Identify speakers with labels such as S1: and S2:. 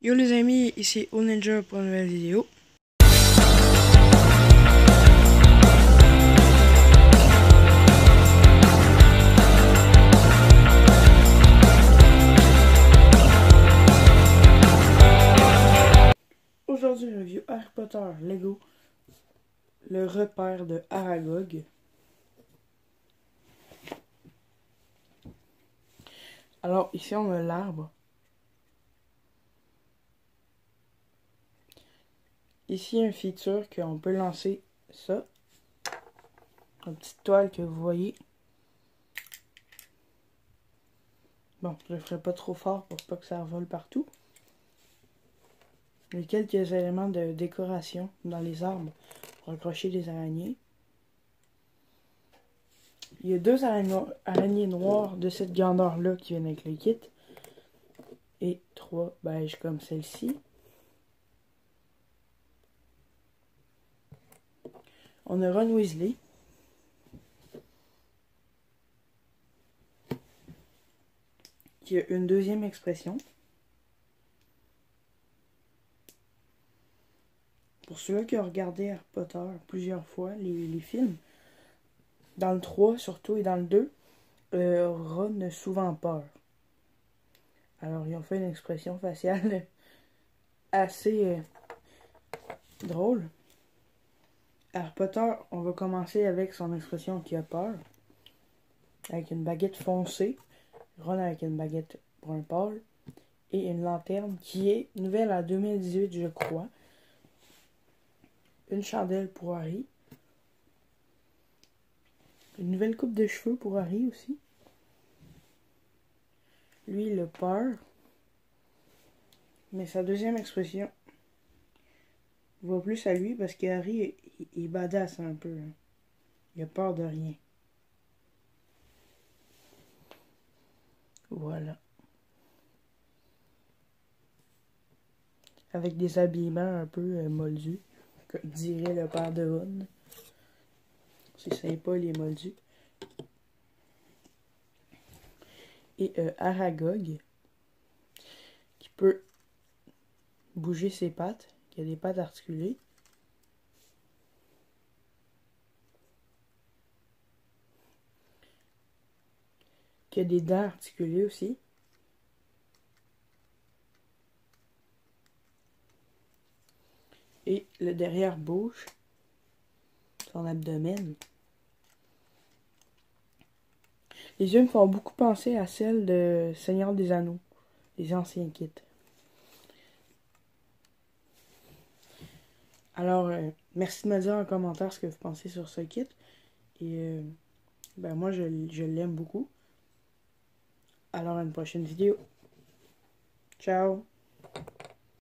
S1: Yo les amis, ici Oninja pour une nouvelle vidéo. Aujourd'hui, review Harry Potter Lego, le repère de Aragog. Alors ici on a l'arbre. Ici un feature qu'on peut lancer ça. Une petite toile que vous voyez. Bon, je ne ferai pas trop fort pour pas que ça revole partout. Il y a quelques éléments de décoration dans les arbres pour accrocher des araignées. Il y a deux araignées noires de cette grandeur-là qui viennent avec le kit. Et trois beiges comme celle-ci. On a Ron Weasley. Qui a une deuxième expression. Pour ceux qui ont regardé Harry Potter plusieurs fois, les, films, dans le 3 surtout et dans le 2, euh, Ron a souvent peur. Alors, ils ont fait une expression faciale assez euh, drôle. Harry Potter, on va commencer avec son expression qui a peur. Avec une baguette foncée. Ron avec une baguette brun pâle. Et une lanterne qui est nouvelle en 2018, je crois une chandelle pour Harry. Une nouvelle coupe de cheveux pour Harry aussi. Lui, a peur. Mais sa deuxième expression va plus à lui parce qu'Harry il, est badass un peu. Il a peur de rien. Voilà. Avec des habillements un peu euh, moldus dirait le père de Ron. C'est sympa les moldus. Et euh, Aragog, qui peut bouger ses pattes, a des pattes articulées. Qui a des dents articulées aussi. Et le derrière bouche, son abdomen. Les yeux me font beaucoup penser à celles de Seigneur des Anneaux, les anciens kits. Alors, euh, merci de me dire en commentaire ce que vous pensez sur ce kit. Et euh, ben moi, je, je l'aime beaucoup. Alors, à une prochaine vidéo. Ciao